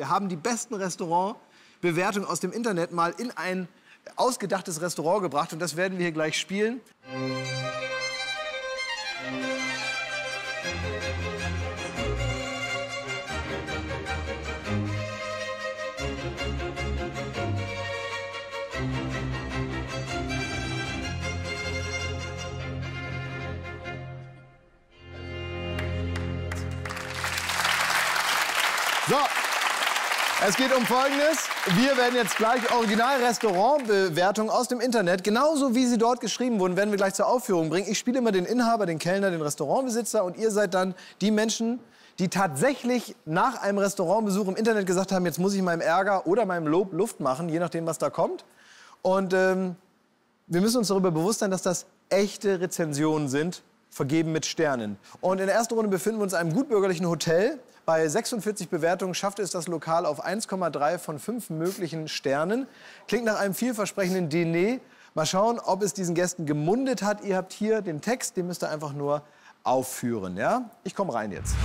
Wir haben die besten Restaurantbewertungen aus dem Internet mal in ein ausgedachtes Restaurant gebracht und das werden wir hier gleich spielen. So, es geht um Folgendes. Wir werden jetzt gleich Original-Restaurantbewertungen aus dem Internet, genauso wie sie dort geschrieben wurden, werden wir gleich zur Aufführung bringen. Ich spiele immer den Inhaber, den Kellner, den Restaurantbesitzer und ihr seid dann die Menschen, die tatsächlich nach einem Restaurantbesuch im Internet gesagt haben, jetzt muss ich meinem Ärger oder meinem Lob Luft machen, je nachdem, was da kommt. Und ähm, wir müssen uns darüber bewusst sein, dass das echte Rezensionen sind, vergeben mit Sternen. Und in der ersten Runde befinden wir uns in einem gutbürgerlichen Hotel. Bei 46 Bewertungen schafft es das Lokal auf 1,3 von 5 möglichen Sternen. Klingt nach einem vielversprechenden Diner. Mal schauen, ob es diesen Gästen gemundet hat. Ihr habt hier den Text, den müsst ihr einfach nur aufführen. Ja? Ich komme rein jetzt.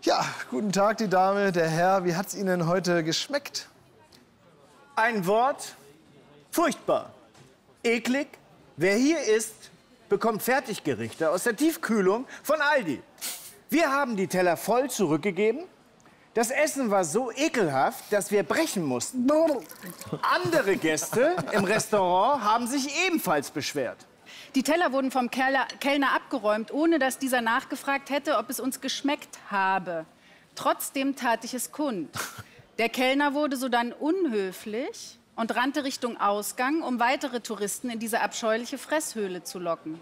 Ja, guten Tag, die Dame, der Herr. Wie hat es Ihnen heute geschmeckt? Ein Wort, furchtbar. Eklig. Wer hier isst, bekommt Fertiggerichte aus der Tiefkühlung von Aldi. Wir haben die Teller voll zurückgegeben. Das Essen war so ekelhaft, dass wir brechen mussten. Andere Gäste im Restaurant haben sich ebenfalls beschwert. Die Teller wurden vom Kellner abgeräumt, ohne dass dieser nachgefragt hätte, ob es uns geschmeckt habe. Trotzdem tat ich es kund. Der Kellner wurde sodann unhöflich und rannte Richtung Ausgang, um weitere Touristen in diese abscheuliche Fresshöhle zu locken.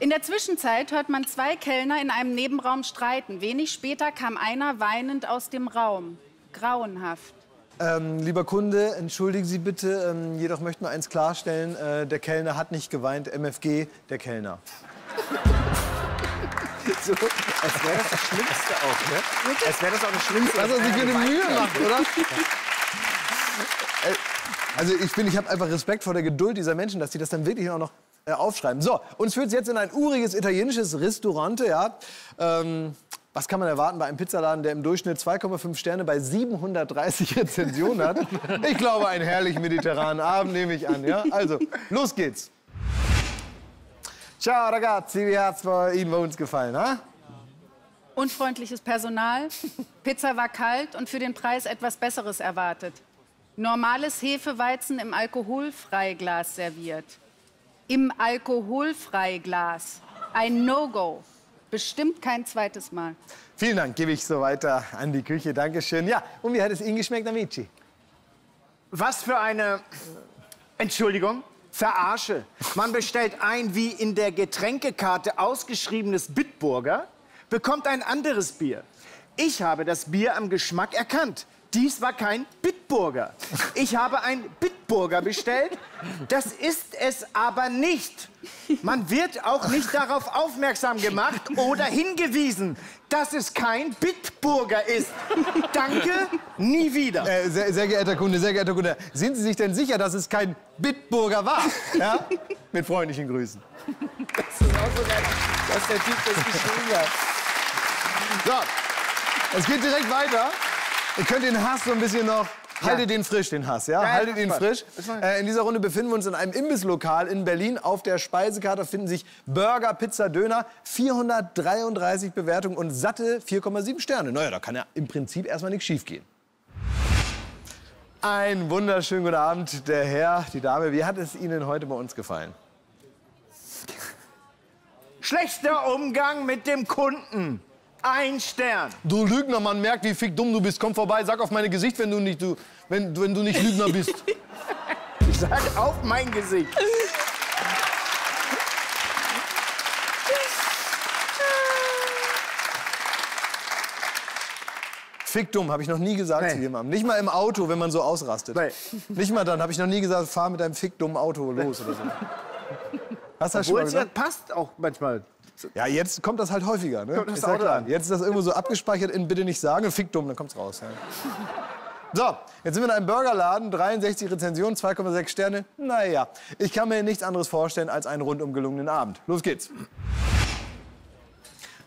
In der Zwischenzeit hört man zwei Kellner in einem Nebenraum streiten. Wenig später kam einer weinend aus dem Raum. Grauenhaft. Ähm, lieber Kunde, entschuldigen Sie bitte, ähm, jedoch möchten wir eins klarstellen, äh, der Kellner hat nicht geweint, MFG, der Kellner. So, als wäre das das Schlimmste auch, ne? Als wäre das auch das Schlimmste. Was er sich für eine Mühe macht, oder? Äh, Also ich finde, ich habe einfach Respekt vor der Geduld dieser Menschen, dass sie das dann wirklich auch noch äh, aufschreiben. So, uns führt jetzt in ein uriges italienisches Restaurant, ja. Ähm, was kann man erwarten bei einem Pizzaladen, der im Durchschnitt 2,5 Sterne bei 730 Rezensionen hat? Ich glaube, einen herrlich mediterranen Abend nehme ich an, ja. Also, los geht's. Ciao ragazzi, wie hat's bei Ihnen bei uns gefallen, ha? Unfreundliches Personal. Pizza war kalt und für den Preis etwas Besseres erwartet. Normales Hefeweizen im Alkoholfreiglas serviert. Im Alkoholfreiglas. Ein No-Go. Bestimmt kein zweites Mal. Vielen Dank, gebe ich so weiter an die Küche. Dankeschön. Ja, und wie hat es Ihnen geschmeckt, Amici? Was für eine, Entschuldigung, Verarsche. Man bestellt ein wie in der Getränkekarte ausgeschriebenes Bitburger, bekommt ein anderes Bier. Ich habe das Bier am Geschmack erkannt. Dies war kein Bitburger. Ich habe ein Bitburger bestellt. Das ist es aber nicht. Man wird auch nicht darauf aufmerksam gemacht oder hingewiesen, dass es kein Bitburger ist. Danke, nie wieder. Äh, sehr, sehr geehrter Kunde, sehr geehrter Kunde, sind Sie sich denn sicher, dass es kein Bitburger war? Ja? Mit freundlichen Grüßen. Das ist auch so der, dass der Typ das geschrieben hat. So, es geht direkt weiter. Ihr könnt den Hass so ein bisschen noch. Haltet den frisch, den Hass, ja? Ja, Haltet ihn frisch. Äh, in dieser Runde befinden wir uns in einem Imbisslokal in Berlin. Auf der Speisekarte finden sich Burger, Pizza, Döner. 433 Bewertungen und satte 4,7 Sterne. Naja, da kann ja im Prinzip erstmal nichts schiefgehen. Einen wunderschönen guten Abend, der Herr, die Dame. Wie hat es Ihnen heute bei uns gefallen? Schlechter Umgang mit dem Kunden. Ein Stern. Du Lügner, man merkt, wie fick dumm du bist. Komm vorbei, sag auf mein Gesicht, wenn du nicht, du, wenn, wenn du nicht Lügner bist. Ich sag auf mein Gesicht. Fick dumm, habe ich noch nie gesagt Nee. zu jemandem. Nicht mal im Auto, wenn man so ausrastet. Nee. Nicht mal dann habe ich noch nie gesagt, fahr mit deinem fick dummen Auto los oder so. Hast du das schon mal gesagt? passt auch manchmal. Ja, jetzt kommt das halt häufiger. Ne? Kommt das Ist ja klar. an. Jetzt ist das irgendwo so abgespeichert in bitte nicht sagen, fick dumm, dann kommt's raus. Ja. So, jetzt sind wir in einem Burgerladen, 63 Rezensionen, 2,6 Sterne. Naja, ich kann mir nichts anderes vorstellen als einen rundum gelungenen Abend. Los geht's.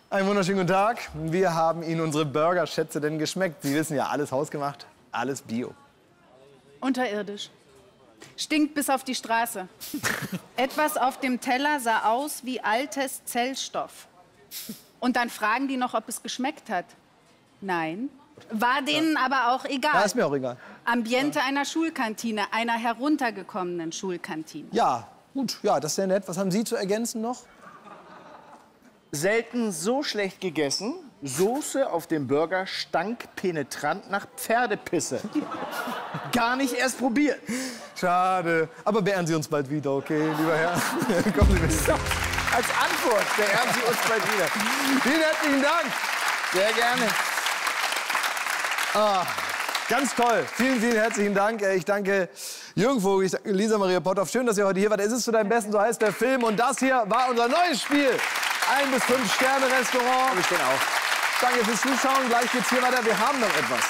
Einen wunderschönen guten Tag. Wir haben Ihnen unsere Burgerschätze denn geschmeckt. Sie wissen ja, alles hausgemacht, alles Bio. Unterirdisch. Stinkt bis auf die Straße. Etwas auf dem Teller sah aus wie altes Zellstoff. Und dann fragen die noch, ob es geschmeckt hat. Nein. War denen aber auch egal. Ja, ist mir auch egal. Ambiente einer Schulkantine, einer heruntergekommenen Schulkantine. Ja, gut, ja, das ist sehr nett. Was haben Sie zu ergänzen noch? Selten so schlecht gegessen. Soße auf dem Burger stank penetrant nach Pferdepisse. Gar nicht erst probiert. Schade. Aber beehren Sie uns bald wieder, okay, lieber Herr? Kommen Sie mit. Als Antwort beehren Sie uns bald wieder. Vielen herzlichen Dank. Sehr gerne. Ganz toll. Vielen, vielen herzlichen Dank. Äh, Ich danke Jürgen Vogel, ich danke Lisa Maria Potthoff. Schön, dass ihr heute hier wart. Es ist zu deinem Besten, so heißt der Film. Und das hier war unser neues Spiel. Ein bis fünf Sterne Restaurant. Ich bin auch. Danke fürs Zuschauen. Gleich geht's hier weiter. Wir haben noch etwas.